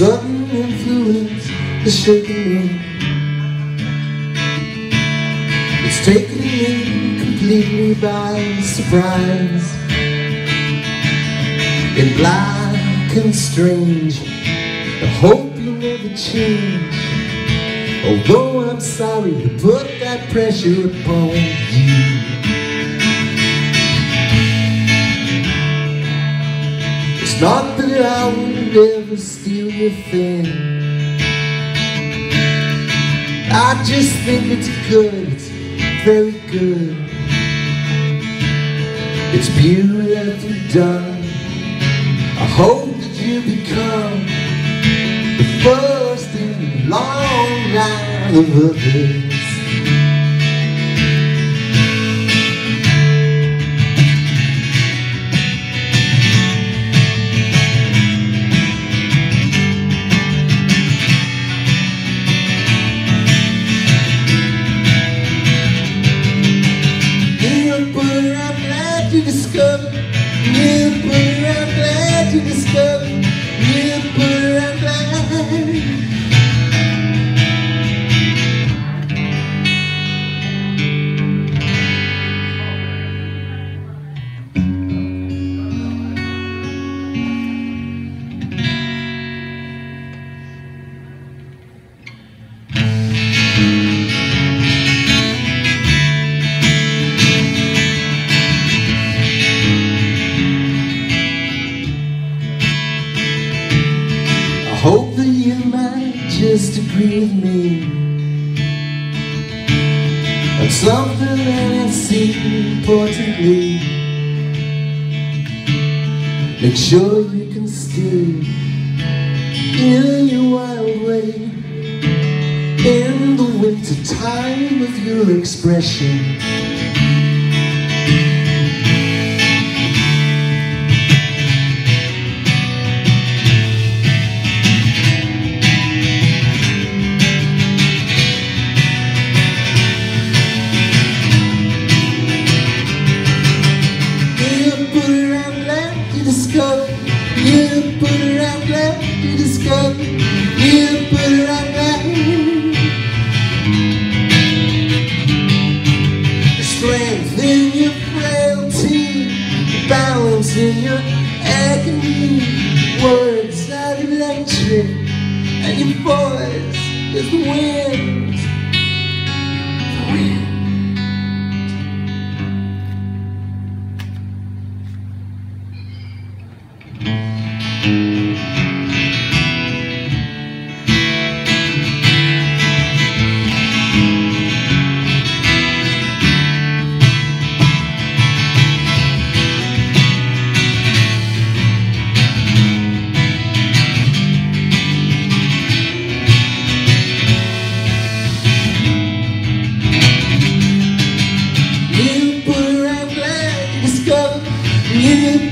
sudden influence is shaking me. It's taken me completely by surprise. In black and strange I hope you'll never change. Although I'm sorry to put that pressure upon you. It's not that I would ever steal your thing. I just think it's good, it's very good. It's beautifully done. I hope that you become the first in a long line of others might just agree with me on something that is importantly. Make sure you can stay in your wild way in the winter time of your expression. In your agony. Words are electric, and your voice is the wind. The wind. You